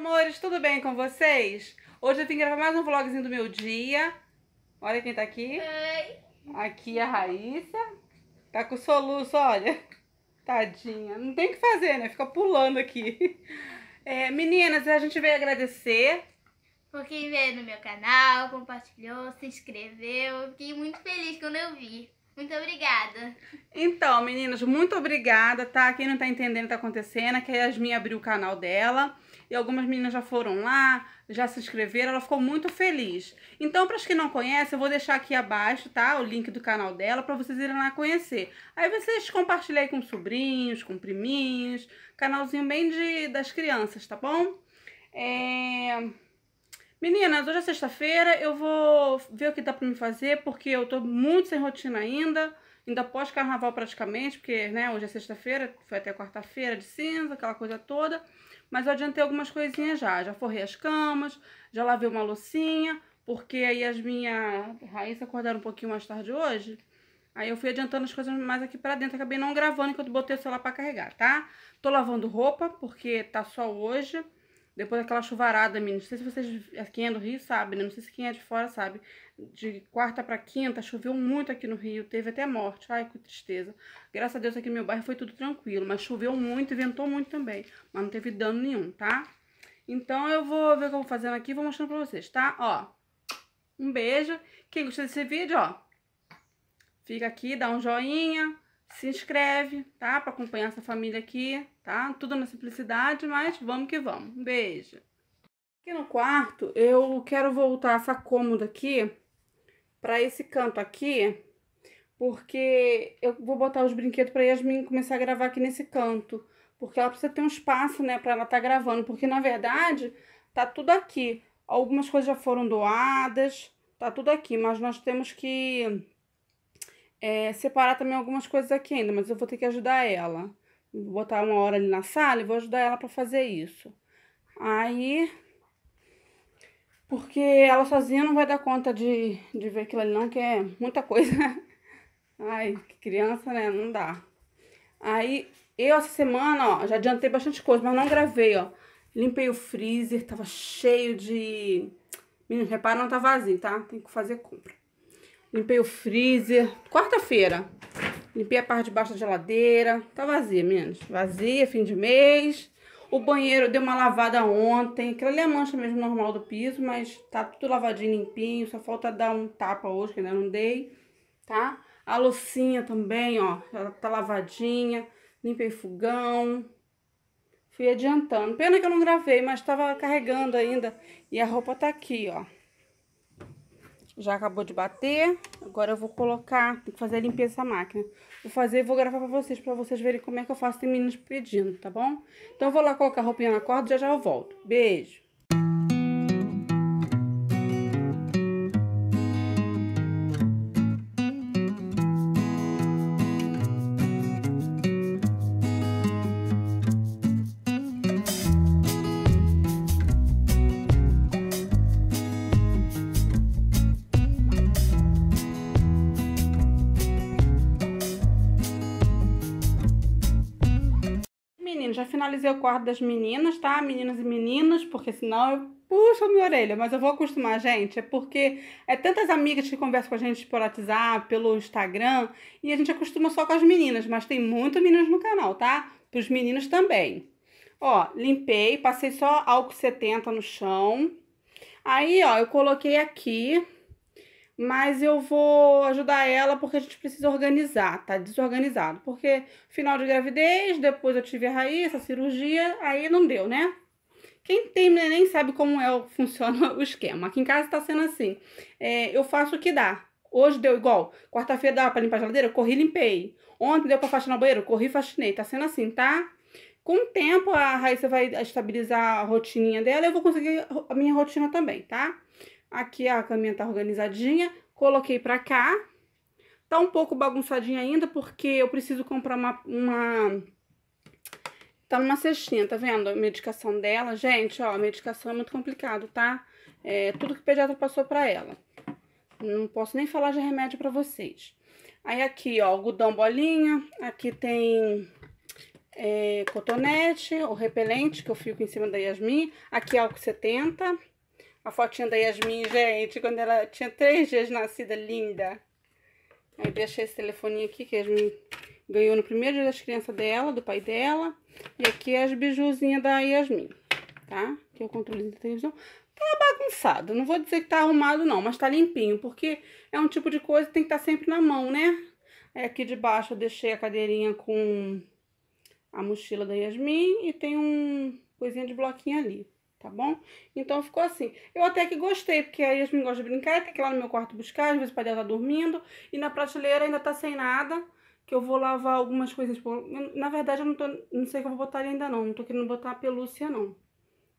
amores, tudo bem com vocês? Hoje eu vim gravar mais um vlogzinho do meu dia. Olha quem tá aqui. Oi. Aqui é a Raíssa. Tá com soluço, olha. Tadinha. Não tem o que fazer, né? Fica pulando aqui. É, meninas, a gente veio agradecer. Por quem veio no meu canal, compartilhou, se inscreveu. Eu Fiquei muito feliz quando eu vi. Muito obrigada. Então, meninas, muito obrigada, tá? Quem não tá entendendo o que tá acontecendo é que a Yasmin abriu o canal dela e algumas meninas já foram lá, já se inscreveram, ela ficou muito feliz. Então, para as que não conhecem, eu vou deixar aqui abaixo, tá? O link do canal dela para vocês irem lá conhecer. Aí vocês compartilhem com sobrinhos, com priminhos, canalzinho bem de, das crianças, tá bom? É... Meninas, hoje é sexta-feira, eu vou ver o que dá pra me fazer, porque eu tô muito sem rotina ainda, ainda pós-carnaval praticamente, porque, né, hoje é sexta-feira, foi até quarta-feira de cinza, aquela coisa toda, mas eu adiantei algumas coisinhas já, já forrei as camas, já lavei uma loucinha, porque aí as minhas raízes acordaram um pouquinho mais tarde hoje, aí eu fui adiantando as coisas mais aqui pra dentro, acabei não gravando enquanto botei o celular pra carregar, tá? Tô lavando roupa, porque tá só hoje, depois daquela chuvarada, meninas, não sei se vocês, quem é do Rio sabe, né? Não sei se quem é de fora sabe. De quarta para quinta, choveu muito aqui no Rio, teve até morte. Ai, que tristeza. Graças a Deus aqui no meu bairro foi tudo tranquilo, mas choveu muito e ventou muito também. Mas não teve dano nenhum, tá? Então eu vou ver o que eu vou fazendo aqui e vou mostrando pra vocês, tá? Ó, um beijo. Quem gostou desse vídeo, ó, fica aqui, dá um joinha, se inscreve, tá? Pra acompanhar essa família aqui, tá? Tudo na simplicidade, mas vamos que vamos. Um beijo. Aqui no quarto, eu quero voltar essa cômoda aqui pra esse canto aqui, porque eu vou botar os brinquedos pra Yasmin começar a gravar aqui nesse canto. Porque ela precisa ter um espaço, né, pra ela estar tá gravando. Porque, na verdade, tá tudo aqui. Algumas coisas já foram doadas, tá tudo aqui. Mas nós temos que é, separar também algumas coisas aqui ainda, mas eu vou ter que ajudar ela. Vou botar uma hora ali na sala e vou ajudar ela para fazer isso. Aí, porque ela sozinha não vai dar conta de, de ver aquilo ali não, que é muita coisa. Ai, que criança, né? Não dá. Aí, eu essa semana, ó, já adiantei bastante coisa, mas não gravei, ó. Limpei o freezer, tava cheio de... Menino, repara, não tá vazio, tá? Tem que fazer compra. Limpei o freezer. Quarta-feira. Limpei a parte de baixo da geladeira. Tá vazia, meninas. Vazia, fim de mês. O banheiro deu uma lavada ontem. Aquilo ali é a mancha mesmo normal do piso, mas tá tudo lavadinho, limpinho. Só falta dar um tapa hoje, que ainda não dei, tá? A loucinha também, ó, ela tá lavadinha. Limpei fogão. Fui adiantando. Pena que eu não gravei, mas tava carregando ainda. E a roupa tá aqui, ó. Já acabou de bater. Agora eu vou colocar, tem que fazer a limpeza dessa máquina. Vou fazer vou gravar pra vocês, pra vocês verem como é que eu faço. Tem meninos pedindo, tá bom? Então eu vou lá colocar a roupinha na corda já já eu volto. Beijo. Finalizei o quarto das meninas, tá? Meninas e meninos, porque senão eu puxo a minha orelha. Mas eu vou acostumar, gente. É porque é tantas amigas que conversam com a gente por WhatsApp, pelo Instagram, e a gente acostuma só com as meninas. Mas tem muitos meninos no canal, tá? Para os meninos também. Ó, limpei, passei só álcool 70 no chão. Aí, ó, eu coloquei aqui mas eu vou ajudar ela porque a gente precisa organizar, tá desorganizado. Porque final de gravidez, depois eu tive a raiz, a cirurgia, aí não deu, né? Quem tem neném sabe como é, funciona o esquema. Aqui em casa tá sendo assim. É, eu faço o que dá. Hoje deu igual. Quarta-feira dá pra limpar a geladeira, corri limpei. Ontem deu pra faxinar o banheiro, corri faxinei. Tá sendo assim, tá? Com o tempo, a Raíssa vai estabilizar a rotininha dela e eu vou conseguir a minha rotina também, tá? Aqui a caminha tá organizadinha. Coloquei pra cá. Tá um pouco bagunçadinha ainda, porque eu preciso comprar uma... uma... Tá numa cestinha, tá vendo? A medicação dela. Gente, ó, a medicação é muito complicado, tá? É tudo que o pediatra passou pra ela. Não posso nem falar de remédio pra vocês. Aí aqui, ó, algodão bolinha. Aqui tem é, cotonete, o repelente que eu fico em cima da Yasmin. Aqui álcool 70. A fotinha da Yasmin, gente, quando ela tinha três dias nascida, linda. Aí deixei esse telefoninho aqui que a Yasmin ganhou no primeiro dia das crianças dela, do pai dela. E aqui é as bijuzinhas da Yasmin, tá? Aqui é o controle da televisão. Tá bagunçado, não vou dizer que tá arrumado não, mas tá limpinho, porque é um tipo de coisa que tem que estar tá sempre na mão, né? Aí aqui debaixo eu deixei a cadeirinha com a mochila da Yasmin e tem um coisinha de bloquinho ali, tá bom? Então ficou assim. Eu até que gostei, porque a Yasmin gosta de brincar, tem que ir lá no meu quarto buscar, às vezes o pai dela tá dormindo, e na prateleira ainda tá sem nada, que eu vou lavar algumas coisas. Na verdade, eu não, tô, não sei que eu vou botar ainda não, não tô querendo botar a pelúcia não,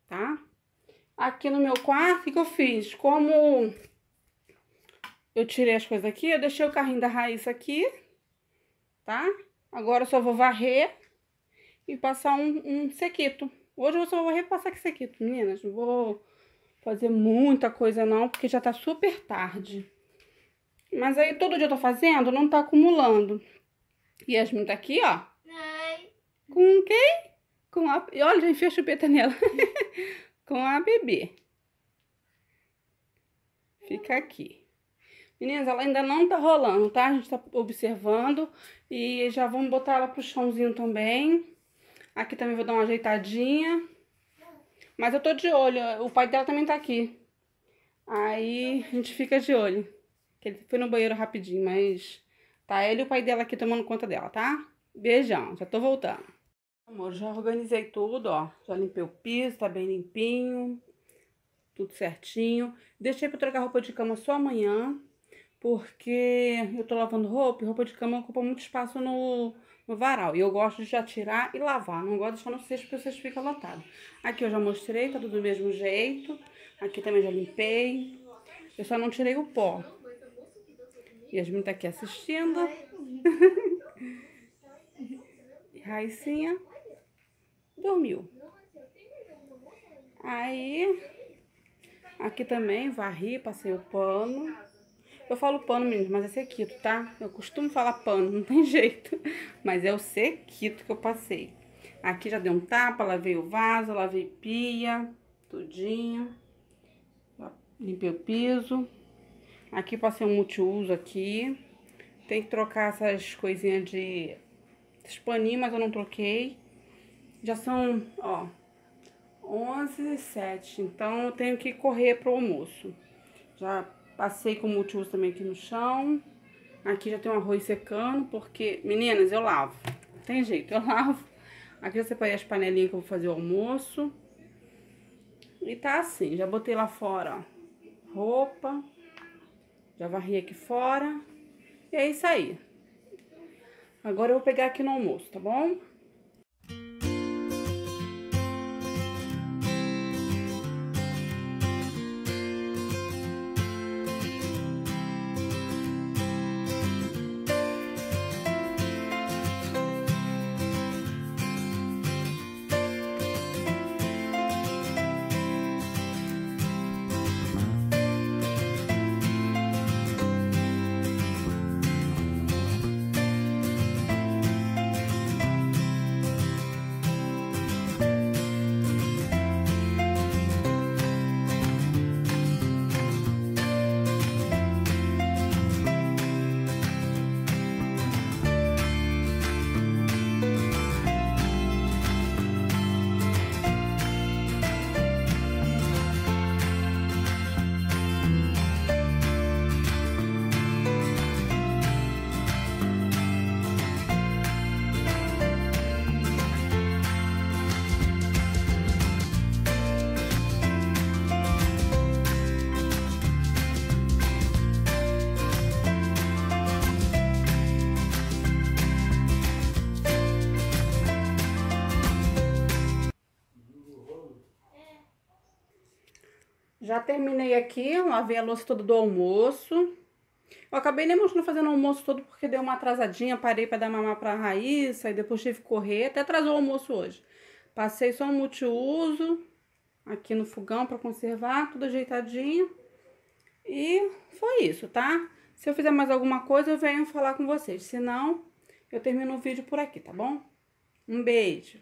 tá? Aqui no meu quarto, o que eu fiz? Como eu tirei as coisas aqui, eu deixei o carrinho da Raíssa aqui, tá? Agora eu só vou varrer e passar um, um sequito. Hoje eu só vou repassar que sequito, meninas. Não vou fazer muita coisa não, porque já tá super tarde. Mas aí todo dia eu tô fazendo, não tá acumulando. E Yasmin tá aqui, ó. Ai. Com quem? Com a... Olha, já enfiei a chupeta nela. Com a bebê. Fica aqui. Meninas, ela ainda não tá rolando, tá? A gente tá observando. E já vamos botar ela pro chãozinho também. Aqui também vou dar uma ajeitadinha. Mas eu tô de olho. O pai dela também tá aqui. Aí a gente fica de olho. Ele foi no banheiro rapidinho, mas tá ele e o pai dela aqui tomando conta dela, tá? Beijão, já tô voltando. Amor, já organizei tudo, ó. Já limpei o piso, tá bem limpinho. Tudo certinho. Deixei pra trocar roupa de cama só amanhã. Porque eu tô lavando roupa e roupa de cama ocupa muito espaço no, no varal. E eu gosto de já tirar e lavar. Não gosto de deixar no cesto porque o cesto fica lotado. Aqui eu já mostrei, tá tudo do mesmo jeito. Aqui também já limpei. Eu só não tirei o pó. As meninas tá aqui assistindo. Raicinha dormiu. Aí, aqui também varri, passei o pano. Eu falo pano, meninas, mas é sequito, tá? Eu costumo falar pano, não tem jeito. Mas é o sequito que eu passei. Aqui já deu um tapa, lavei o vaso, lavei pia, tudinho. Limpei o piso. Aqui passei um multiuso aqui. Tem que trocar essas coisinhas de... Esses paninhos, mas eu não troquei. Já são, ó, 11 e 7. Então, eu tenho que correr pro almoço. Já Passei com multiuso também aqui no chão. Aqui já tem um arroz secando, porque, meninas, eu lavo. Tem jeito, eu lavo. Aqui eu separei as panelinhas que eu vou fazer o almoço. E tá assim, já botei lá fora, ó, roupa. Já varri aqui fora. E é isso aí. Agora eu vou pegar aqui no almoço, tá bom? Já terminei aqui, lavei a louça toda do almoço. Eu acabei nem mostrando fazendo o almoço todo porque deu uma atrasadinha, parei para dar mamar pra Raíssa e depois tive que correr, até atrasou o almoço hoje. Passei só um multiuso aqui no fogão para conservar, tudo ajeitadinho. E foi isso, tá? Se eu fizer mais alguma coisa, eu venho falar com vocês. Se não, eu termino o vídeo por aqui, tá bom? Um beijo.